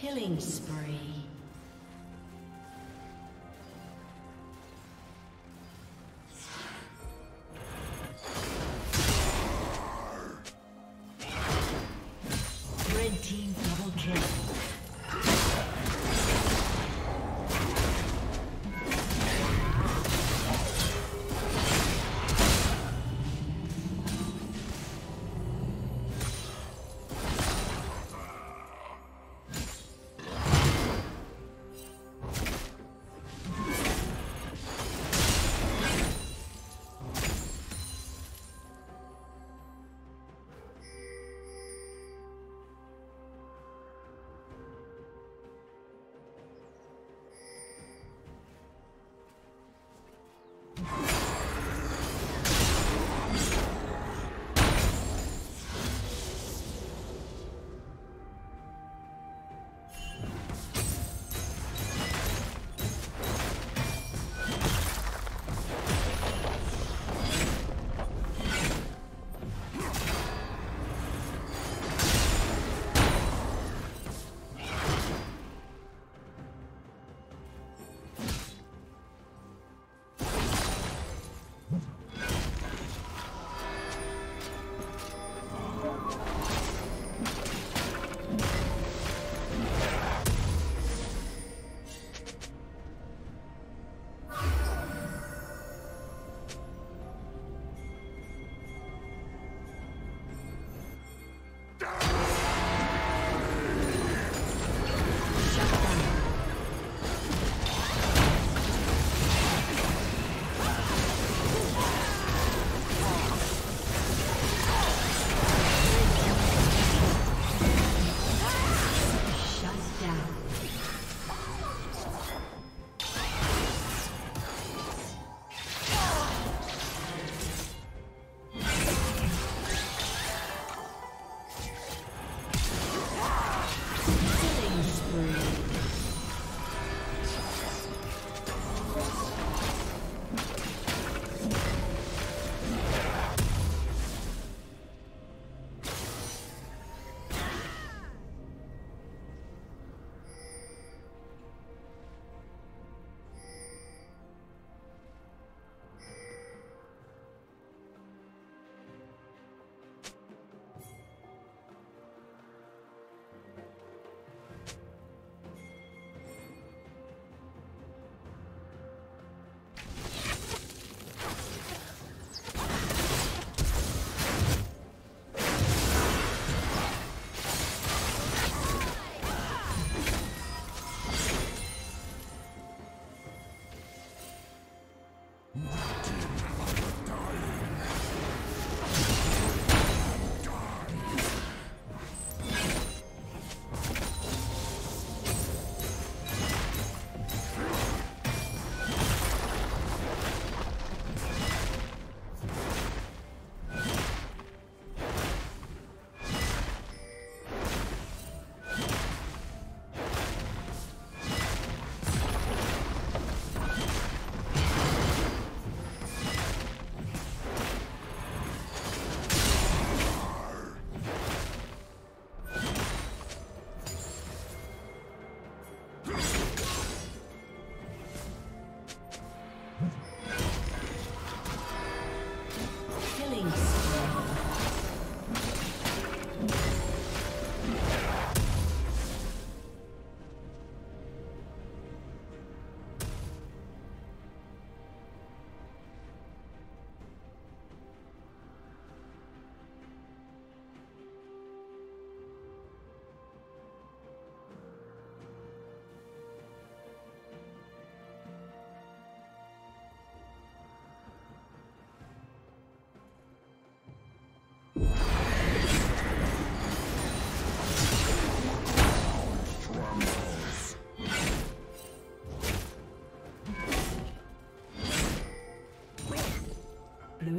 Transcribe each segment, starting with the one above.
Killing spree.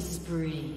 Spree.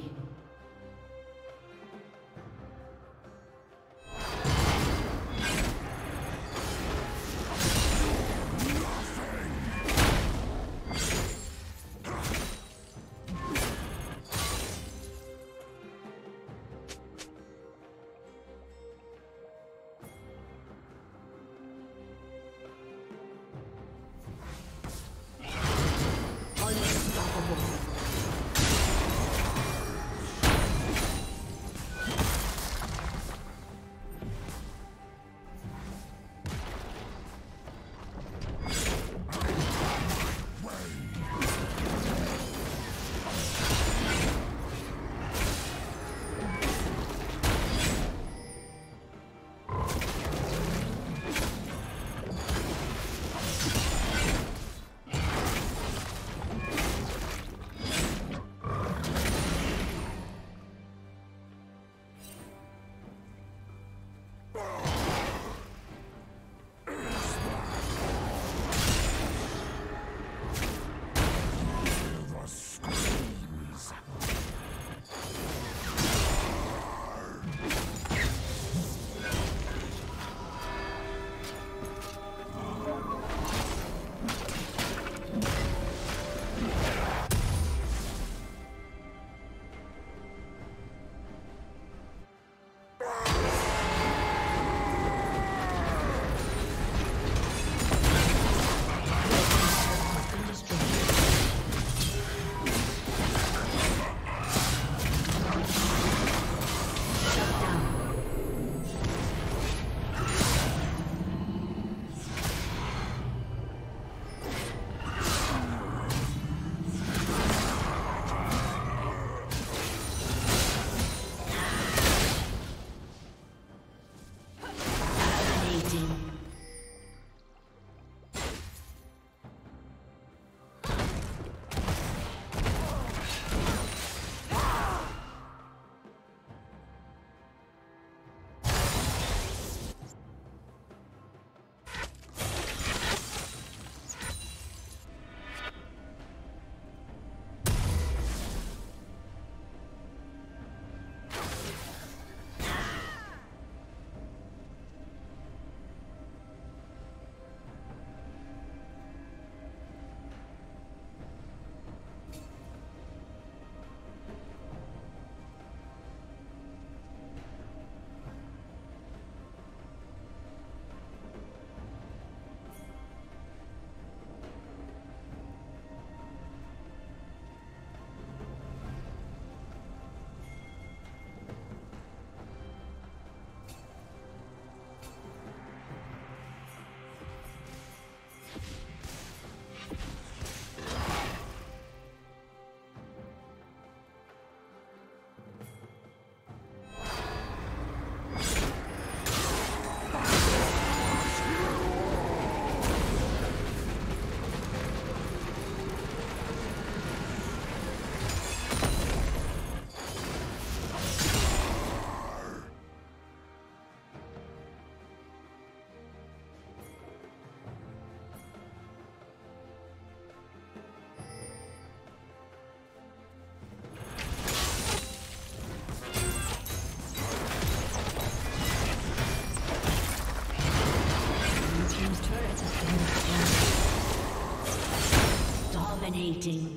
You.